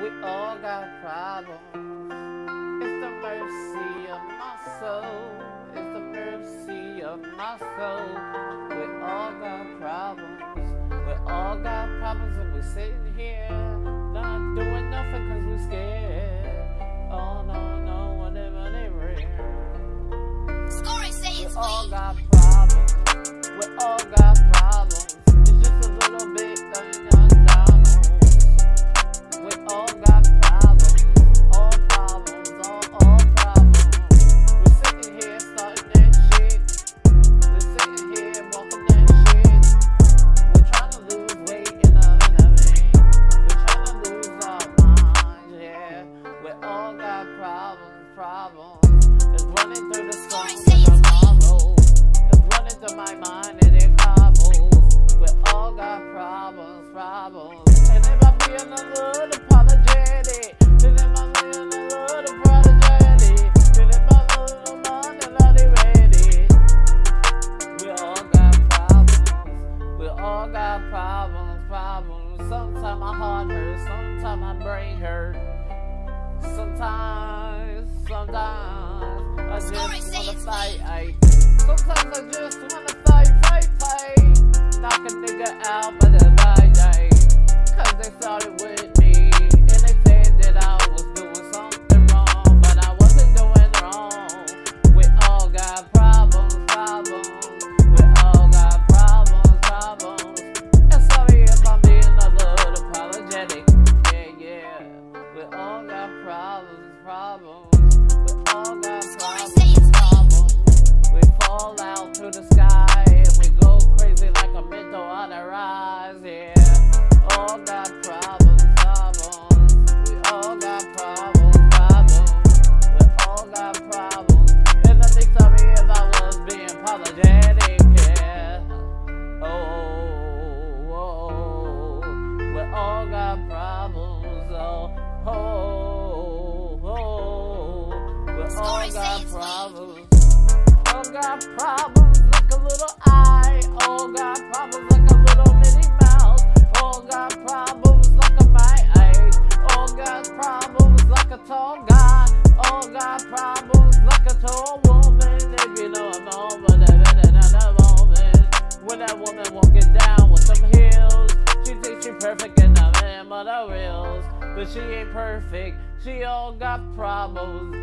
We all got problems. It's the mercy of my soul. It's the mercy of my soul. We all got problems. We all got problems, and we're sitting here not doing nothing because we scared. Oh no, no, whatever they real. Scoring say We all got problems. We all got problems. It's just a little bit running through the Scoring songs say and it's running through my mind and it cobbles. We all got problems, problems. And if I'm being a little apologetic, then if I'm being a little apologetic, then if I'm a little money, not ready. We all got problems. We all got problems, problems. Sometimes my heart hurts, sometimes my brain hurts. Scoring just say wanna it's fight. me. Rise, yeah. All got problems, problems. We all got problems, problems. We all got problems. And I think sorry if I was being apologetic, yeah. Oh, oh, oh, we all got problems, oh, oh, oh. We all got me. problems. All got problems like a little eye. But she ain't perfect. She all got problems.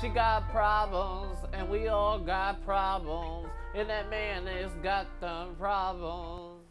She got problems, and we all got problems. And that man has got them problems.